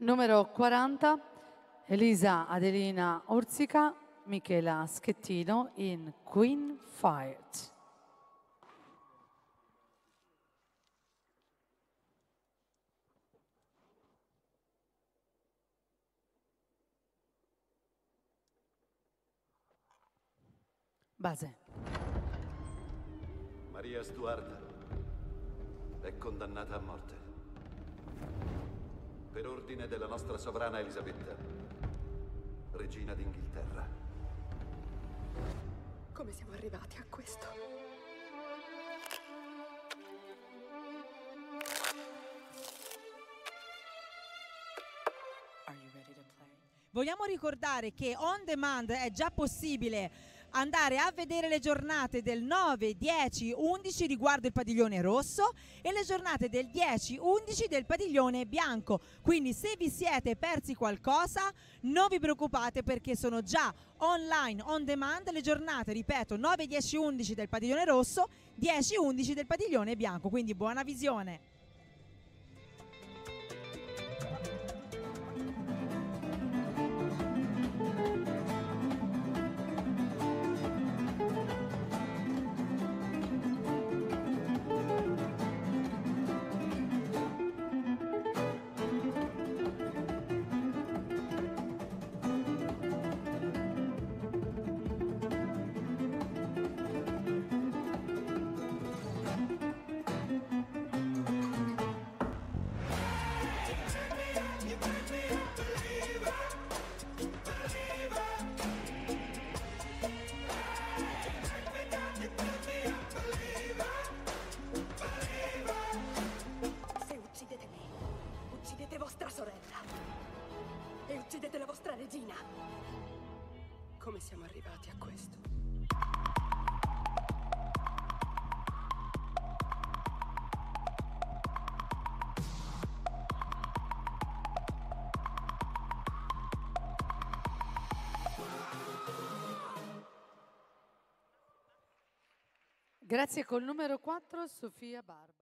Numero 40, Elisa Adelina Orzica, Michela Schettino in Queen Fight. Base. Maria Stuarda è condannata a morte. Ordine della nostra sovrana Elisabetta, regina d'Inghilterra. Come siamo arrivati a questo? Vogliamo ricordare che on demand è già possibile andare a vedere le giornate del 9, 10, 11 riguardo il padiglione rosso e le giornate del 10, 11 del padiglione bianco. Quindi se vi siete persi qualcosa non vi preoccupate perché sono già online, on demand le giornate, ripeto, 9, 10, 11 del padiglione rosso, 10, 11 del padiglione bianco. Quindi buona visione. Come siamo arrivati a questo? Grazie col numero 4, Sofia Barba.